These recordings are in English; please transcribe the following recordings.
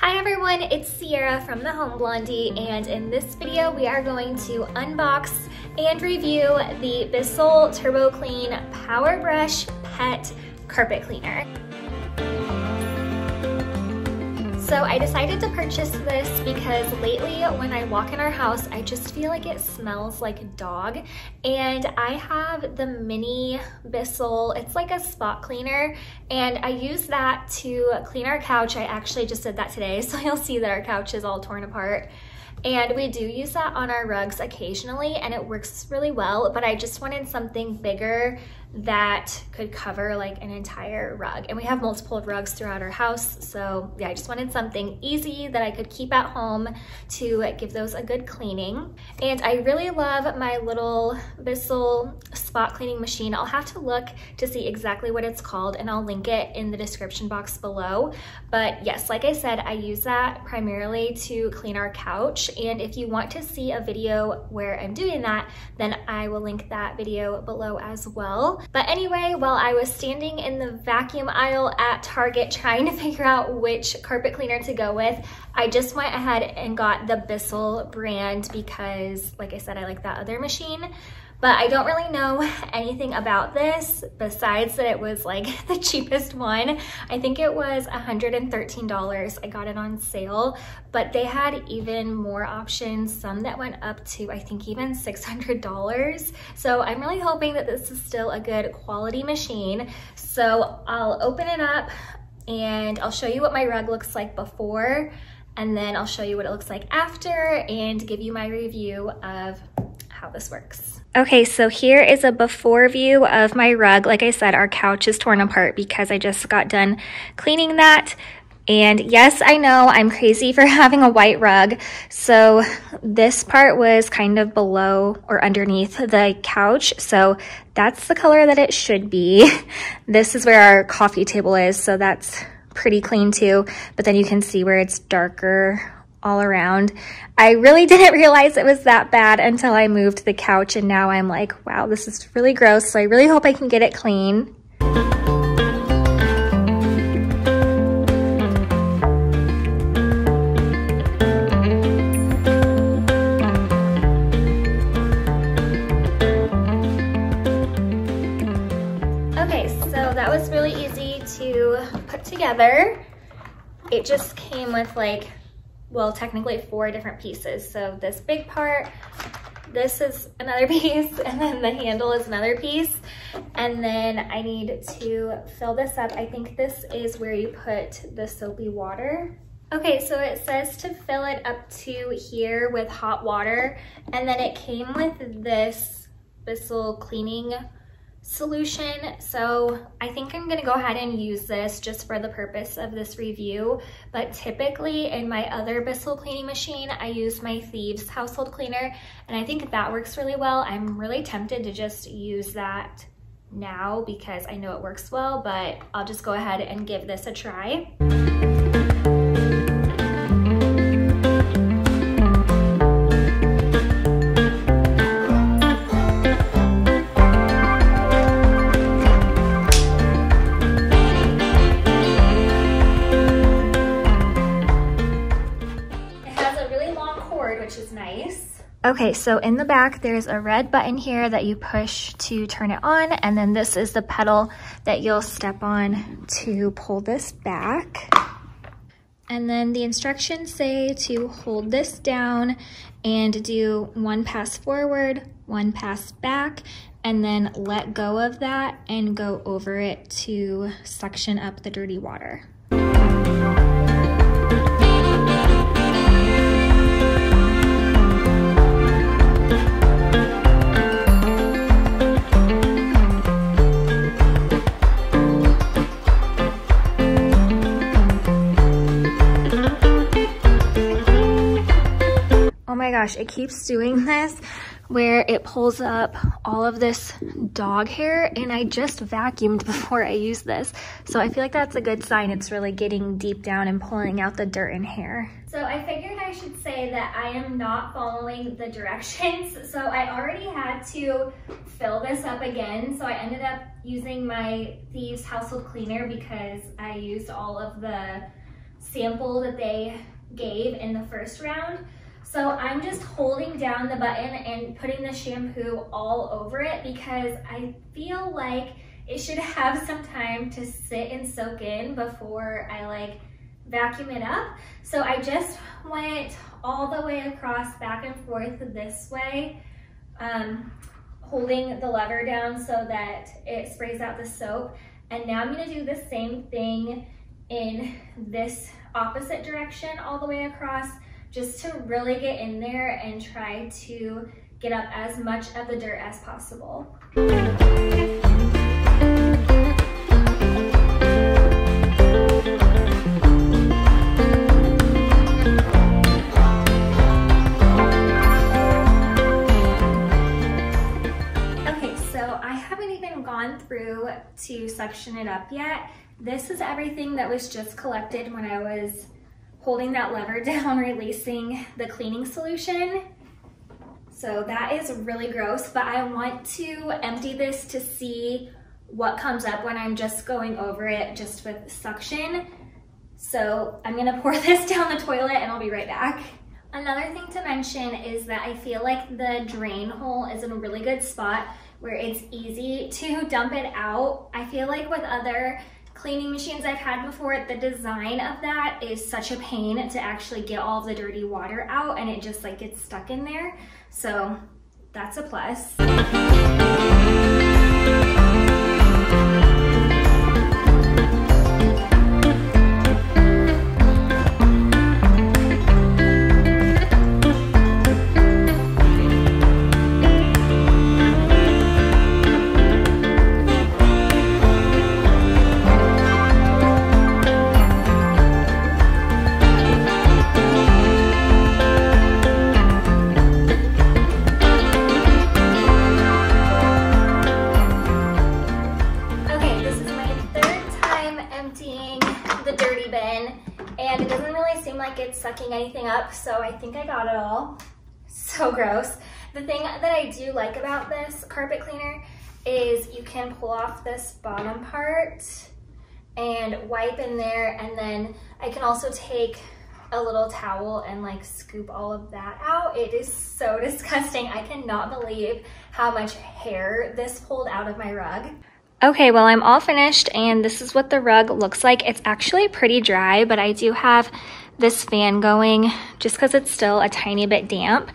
Hi everyone, it's Sierra from The Homeblondy and in this video we are going to unbox and review the Bissell Turbo Clean Power Brush Pet Carpet Cleaner. So I decided to purchase this because lately when I walk in our house, I just feel like it smells like a dog. And I have the mini Bissell, it's like a spot cleaner. And I use that to clean our couch. I actually just did that today. So you'll see that our couch is all torn apart. And we do use that on our rugs occasionally and it works really well, but I just wanted something bigger that could cover like an entire rug. And we have multiple rugs throughout our house. So yeah, I just wanted something easy that I could keep at home to give those a good cleaning. And I really love my little Bissell spot cleaning machine. I'll have to look to see exactly what it's called and I'll link it in the description box below. But yes, like I said, I use that primarily to clean our couch. And if you want to see a video where I'm doing that, then I will link that video below as well. But anyway, while I was standing in the vacuum aisle at Target trying to figure out which carpet cleaner to go with, I just went ahead and got the Bissell brand because, like I said, I like that other machine. But I don't really know anything about this besides that it was like the cheapest one. I think it was $113. I got it on sale, but they had even more options, some that went up to I think even $600. So I'm really hoping that this is still a good quality machine. So I'll open it up and I'll show you what my rug looks like before and then I'll show you what it looks like after and give you my review of how this works. Okay, so here is a before view of my rug. Like I said, our couch is torn apart because I just got done cleaning that. And yes, I know I'm crazy for having a white rug. So this part was kind of below or underneath the couch. So that's the color that it should be. This is where our coffee table is. So that's pretty clean too. But then you can see where it's darker all around. I really didn't realize it was that bad until I moved the couch and now I'm like, wow, this is really gross. So I really hope I can get it clean. That was really easy to put together. It just came with like well, technically four different pieces. So this big part, this is another piece, and then the handle is another piece. And then I need to fill this up. I think this is where you put the soapy water. Okay, so it says to fill it up to here with hot water. And then it came with this Bissell cleaning solution. So I think I'm gonna go ahead and use this just for the purpose of this review. But typically in my other Bissell cleaning machine, I use my Thieves household cleaner and I think that works really well. I'm really tempted to just use that now because I know it works well, but I'll just go ahead and give this a try. Okay, so in the back, there's a red button here that you push to turn it on, and then this is the pedal that you'll step on to pull this back. And then the instructions say to hold this down and do one pass forward, one pass back, and then let go of that and go over it to suction up the dirty water. Gosh, it keeps doing this where it pulls up all of this dog hair and I just vacuumed before I used this. So I feel like that's a good sign it's really getting deep down and pulling out the dirt and hair. So I figured I should say that I am not following the directions. So I already had to fill this up again. So I ended up using my Thieves household cleaner because I used all of the sample that they gave in the first round. So I'm just holding down the button and putting the shampoo all over it because I feel like it should have some time to sit and soak in before I like vacuum it up. So I just went all the way across back and forth this way, um, holding the lever down so that it sprays out the soap. And now I'm gonna do the same thing in this opposite direction all the way across just to really get in there and try to get up as much of the dirt as possible. Okay, so I haven't even gone through to suction it up yet. This is everything that was just collected when I was holding that lever down, releasing the cleaning solution. So that is really gross, but I want to empty this to see what comes up when I'm just going over it just with suction. So I'm gonna pour this down the toilet and I'll be right back. Another thing to mention is that I feel like the drain hole is in a really good spot where it's easy to dump it out. I feel like with other cleaning machines I've had before, the design of that is such a pain to actually get all the dirty water out and it just like gets stuck in there. So that's a plus. Think I got it all. So gross. The thing that I do like about this carpet cleaner is you can pull off this bottom part and wipe in there and then I can also take a little towel and like scoop all of that out. It is so disgusting. I cannot believe how much hair this pulled out of my rug. Okay, well I'm all finished and this is what the rug looks like. It's actually pretty dry, but I do have this fan going just because it's still a tiny bit damp.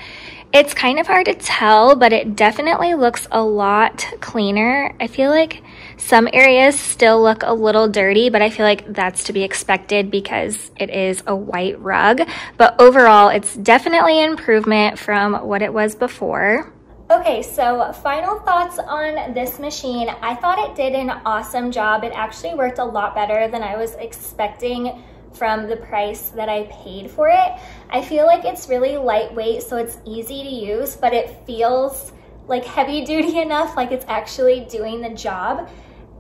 It's kind of hard to tell, but it definitely looks a lot cleaner. I feel like some areas still look a little dirty, but I feel like that's to be expected because it is a white rug. But overall, it's definitely an improvement from what it was before. Okay, so final thoughts on this machine. I thought it did an awesome job. It actually worked a lot better than I was expecting from the price that I paid for it. I feel like it's really lightweight, so it's easy to use, but it feels like heavy duty enough, like it's actually doing the job.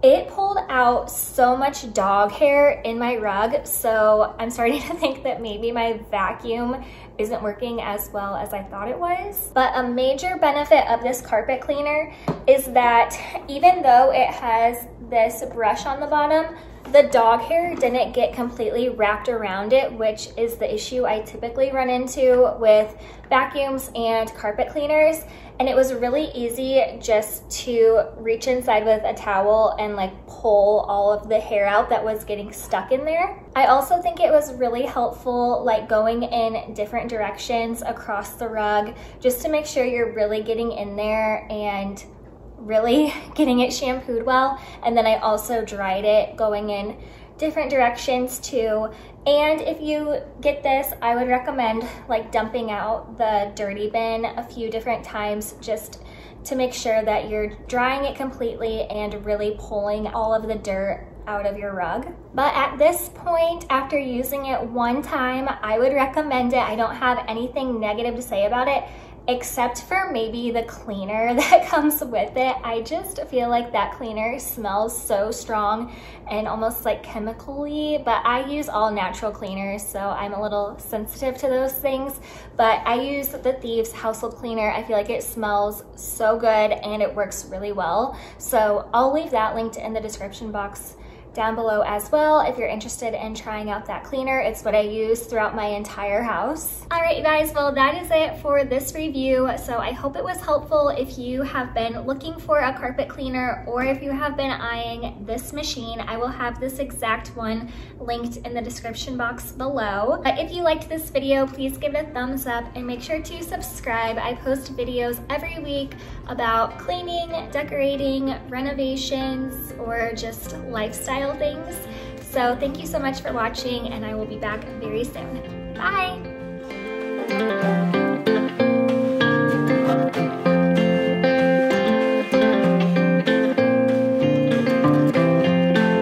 It pulled out so much dog hair in my rug, so I'm starting to think that maybe my vacuum isn't working as well as I thought it was. But a major benefit of this carpet cleaner is that even though it has this brush on the bottom, the dog hair didn't get completely wrapped around it, which is the issue I typically run into with vacuums and carpet cleaners. And it was really easy just to reach inside with a towel and like pull all of the hair out that was getting stuck in there. I also think it was really helpful like going in different directions across the rug just to make sure you're really getting in there and really getting it shampooed well. And then I also dried it going in different directions too. And if you get this, I would recommend like dumping out the dirty bin a few different times just to make sure that you're drying it completely and really pulling all of the dirt out of your rug. But at this point, after using it one time, I would recommend it. I don't have anything negative to say about it except for maybe the cleaner that comes with it. I just feel like that cleaner smells so strong and almost like chemically, but I use all natural cleaners, so I'm a little sensitive to those things. But I use the Thieves Household Cleaner. I feel like it smells so good and it works really well. So I'll leave that linked in the description box down below as well if you're interested in trying out that cleaner. It's what I use throughout my entire house. All right, you guys, well, that is it for this review. So I hope it was helpful if you have been looking for a carpet cleaner or if you have been eyeing this machine. I will have this exact one linked in the description box below. But if you liked this video, please give it a thumbs up and make sure to subscribe. I post videos every week about cleaning, decorating, renovations, or just lifestyle things. So thank you so much for watching and I will be back very soon. Bye!